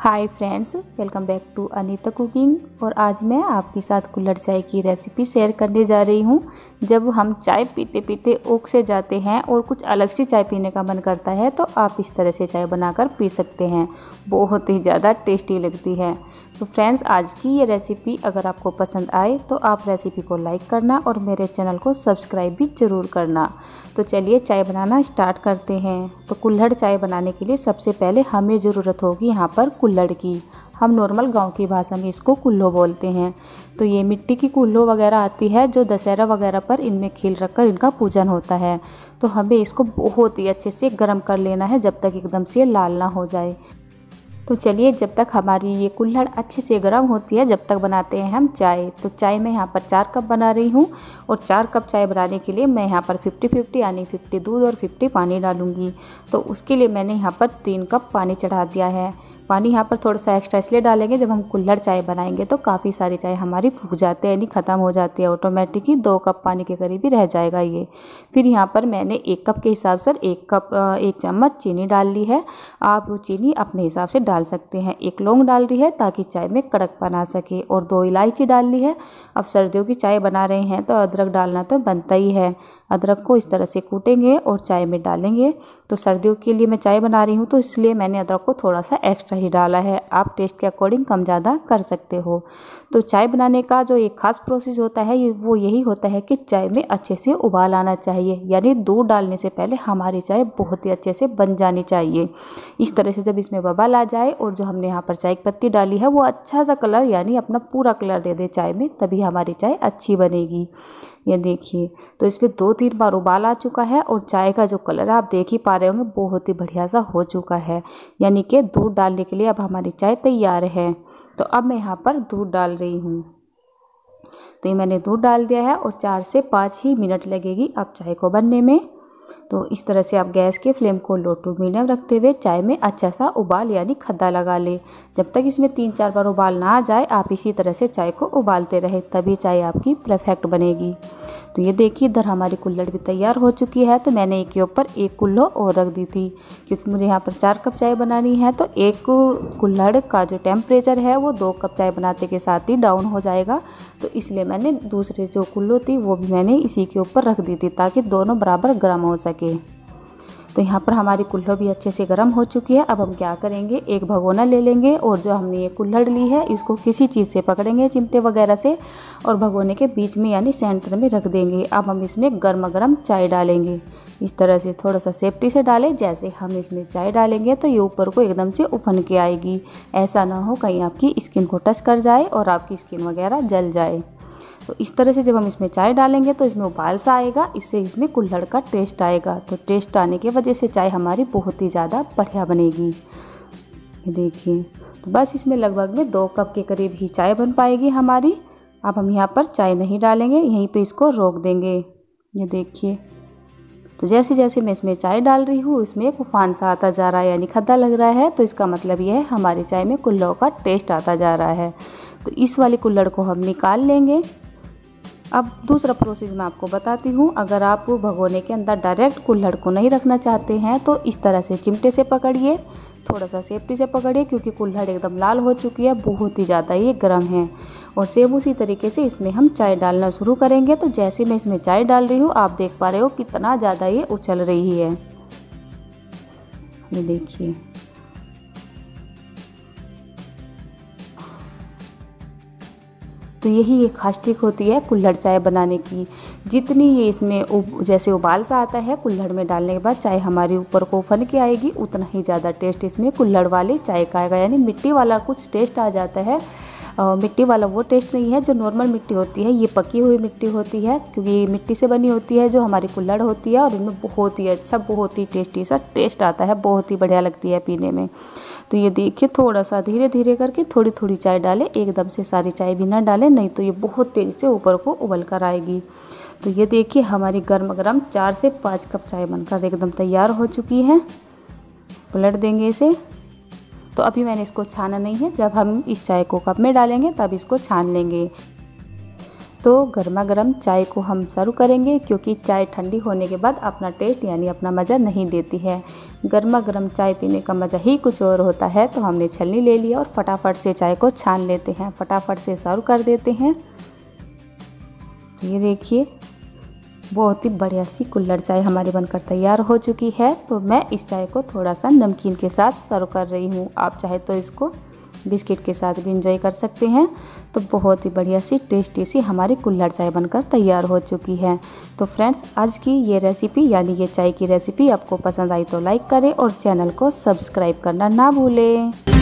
Hi friends welcome back to Anita cooking और आज मैं आपके साथ कुल्हड़ चाय की रेसिपी शेयर करने जा रही हूँ। जब हम चाय पीते पीते ऊख से जाते हैं और कुछ अलग सी चाय पीने का मन करता है तो आप इस तरह से चाय बनाकर पी सकते हैं। बहुत ही ज़्यादा टेस्टी लगती है। तो फ्रेंड्स आज की ये रेसिपी अगर आपको पसंद आए तो आप रेसिपी को लाइक करना और मेरे चैनल को सब्सक्राइब भी ज़रूर करना। तो चलिए चाय बनाना स्टार्ट करते हैं। तो कुल्हड़ चाय बनाने के लिए सबसे पहले हमें ज़रूरत होगी यहाँ पर कुल्हड़ की। हम नॉर्मल गाँव की भाषा में इसको कुल्लो बोलते हैं। तो ये मिट्टी की कुल्लो वगैरह आती है, जो दशहरा वगैरह पर इनमें खिल रखकर इनका पूजन होता है। तो हमें इसको बहुत ही अच्छे से गर्म कर लेना है, जब तक एकदम से लाल ना हो जाए। तो चलिए, जब तक हमारी ये कुल्हड़ अच्छे से गर्म होती है, जब तक बनाते हैं हम चाय। तो चाय मैं यहाँ पर चार कप बना रही हूँ और चार कप चाय बनाने के लिए मैं यहाँ पर फिफ्टी फिफ्टी यानी फिफ्टी दूध और फिफ्टी पानी डालूँगी। तो उसके लिए मैंने यहाँ पर तीन कप पानी चढ़ा दिया है। पानी यहाँ पर थोड़ा सा एक्स्ट्रा इसलिए डालेंगे, जब हम कुल्हड़ चाय बनाएँगे तो काफ़ी सारी चाय हमारी फूक जाती है, यानी ख़त्म हो जाती है ऑटोमेटिक ही दो कप पानी के करीब ही रह जाएगा ये। फिर यहाँ पर मैंने एक कप के हिसाब से, एक कप एक चम्मच चीनी डाल ली है। आप वो चीनी अपने हिसाब से डाल सकते हैं। एक लौंग डाल रही है ताकि चाय में कड़क बना सके और दो इलायची डाल ली है। अब सर्दियों की चाय बना रहे हैं तो अदरक डालना तो बनता ही है। अदरक को इस तरह से कूटेंगे और चाय में डालेंगे। तो सर्दियों के लिए मैं चाय बना रही हूँ तो इसलिए मैंने अदरक को थोड़ा सा एक्स्ट्रा ही डाला है। आप टेस्ट के अकॉर्डिंग कम ज़्यादा कर सकते हो। तो चाय बनाने का जो एक खास प्रोसेस होता है वो यही होता है कि चाय में अच्छे से उबाल आना चाहिए। यानी दूध डालने से पहले हमारी चाय बहुत ही अच्छे से बन जानी चाहिए। इस तरह से जब इसमें बबाल आ जाए और जो हमने यहाँ पर चाय की पत्ती डाली है, वो अच्छा सा कलर यानी अपना पूरा कलर दे दे चाय में, तभी हमारी चाय अच्छी बनेगी। ये देखिए। तो इस पर दो तीन बार उबाल आ चुका है और चाय का जो कलर आप देख ही पा रहे होंगे, बहुत ही बढ़िया सा हो चुका है। यानी कि दूध डालने के लिए अब हमारी चाय तैयार है। तो अब मैं यहाँ पर दूध डाल रही हूँ। तो ये मैंने दूध डाल दिया है और चार से पाँच ही मिनट लगेगी अब चाय को बनने में। तो इस तरह से आप गैस के फ्लेम को लो टू मीडियम रखते हुए चाय में अच्छा सा उबाल यानी खद्दा लगा ले। जब तक इसमें तीन चार बार उबाल ना आ जाए, आप इसी तरह से चाय को उबालते रहे, तभी चाय आपकी परफेक्ट बनेगी। तो ये देखिए, इधर हमारी कुल्हड़ भी तैयार हो चुकी है तो मैंने एक के ऊपर एक कुल्लो और रख दी थी, क्योंकि मुझे यहाँ पर चार कप चाय बनानी है तो एक कुल्हड़ का जो टेम्परेचर है, वो दो कप चाय बनाते के साथ ही डाउन हो जाएगा। तो इसलिए मैंने दूसरे जो कुल्लो थी, वो भी मैंने इसी के ऊपर रख दी थी, ताकि दोनों बराबर गर्म हो सके। तो यहाँ पर हमारी कुल्हड़ भी अच्छे से गर्म हो चुकी है। अब हम क्या करेंगे? एक भगोना ले लेंगे और जो हमने ये कुल्हड़ ली है, इसको किसी चीज़ से पकड़ेंगे, चिमटे वगैरह से, और भगोने के बीच में यानी सेंटर में रख देंगे। अब हम इसमें गर्मा गर्म चाय डालेंगे। इस तरह से थोड़ा सा सेफ्टी से डालें, जैसे हम इसमें चाय डालेंगे तो ये ऊपर को एकदम से उफन के आएगी। ऐसा ना हो कहीं आपकी स्किन को टच कर जाए और आपकी स्किन वगैरह जल जाए। तो इस तरह से जब हम इसमें चाय डालेंगे तो इसमें उबाल सा आएगा, इससे इसमें कुल्हड़ का टेस्ट आएगा। तो टेस्ट आने की वजह से चाय हमारी बहुत ही ज़्यादा बढ़िया बनेगी। देखिए तो बस इसमें लगभग में दो कप के करीब ही चाय बन पाएगी हमारी। अब हम यहाँ पर चाय नहीं डालेंगे, यहीं पे इसको रोक देंगे। ये देखिए तो जैसे जैसे मैं इसमें चाय डाल रही हूँ, इसमें एक उफान सा आता जा रहा है, यानी खद्दा लग रहा है तो इसका मतलब ये है हमारी चाय में कुल्लों का टेस्ट आता जा रहा है। तो इस वाले कुल्लड़ को हम निकाल लेंगे। अब दूसरा प्रोसेस मैं आपको बताती हूँ। अगर आप भगोने के अंदर डायरेक्ट कुल्हड़ को नहीं रखना चाहते हैं तो इस तरह से चिमटे से पकड़िए थोड़ा सा सेफ्टी से पकड़िए, क्योंकि कुल्हड़ एकदम लाल हो चुकी है, बहुत ही ज़्यादा ये गर्म है। और सेब उसी तरीके से इसमें हम चाय डालना शुरू करेंगे। तो जैसे मैं इसमें चाय डाल रही हूँ, आप देख पा रहे हो कितना ज़्यादा ये उछल रही है। ये देखिए। तो यही एक खास ट्रिक होती है कुल्हड़ चाय बनाने की। जितनी ये इसमें उब, जैसे उबाल सा आता है कुल्हड़ में डालने के बाद चाय हमारी ऊपर को फन के आएगी उतना ही ज़्यादा टेस्ट इसमें कुल्हड़ वाले चाय का आएगा। यानी मिट्टी वाला कुछ टेस्ट आ जाता है। मिट्टी वाला वो टेस्ट नहीं है जो नॉर्मल मिट्टी होती है। ये पकी हुई मिट्टी होती है क्योंकि मिट्टी से बनी होती है जो हमारी कुल्हड़ होती है और इनमें बहुत ही अच्छा बहुत ही टेस्टी सा टेस्ट आता है। बहुत ही बढ़िया लगती है पीने में। तो ये देखिए थोड़ा सा धीरे धीरे करके थोड़ी थोड़ी चाय डालें, एकदम से सारी चाय भी ना डालें, नहीं तो ये बहुत तेज़ी से ऊपर को उबल कर आएगी। तो ये देखिए हमारी गर्म गर्म चार से पाँच कप चाय बनकर एकदम तैयार हो चुकी है। पलट देंगे इसे। तो अभी मैंने इसको छाना नहीं है, जब हम इस चाय को कप में डालेंगे तब इसको छान लेंगे। तो गर्मा गर्म चाय को हम सर्व करेंगे क्योंकि चाय ठंडी होने के बाद अपना टेस्ट यानी अपना मज़ा नहीं देती है। गर्मा गर्म चाय पीने का मज़ा ही कुछ और होता है तो हमने छलनी ले लिया और फटाफट से चाय को छान लेते हैं। फटाफट से सर्व कर देते हैं। ये देखिए, बहुत ही बढ़िया सी कुल्लड़ चाय हमारी बनकर तैयार हो चुकी है। तो मैं इस चाय को थोड़ा सा नमकीन के साथ सर्व कर रही हूँ। आप चाहे तो इसको बिस्किट के साथ भी इंजॉय कर सकते हैं। तो बहुत ही बढ़िया सी टेस्टी सी हमारी कुल्हड़ चाय बनकर तैयार हो चुकी है। तो फ्रेंड्स आज की ये रेसिपी यानी ये चाय की रेसिपी आपको पसंद आई तो लाइक करें और चैनल को सब्सक्राइब करना ना भूलें।